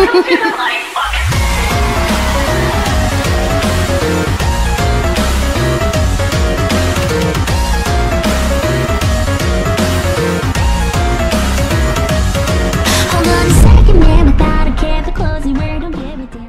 Welcome to the Life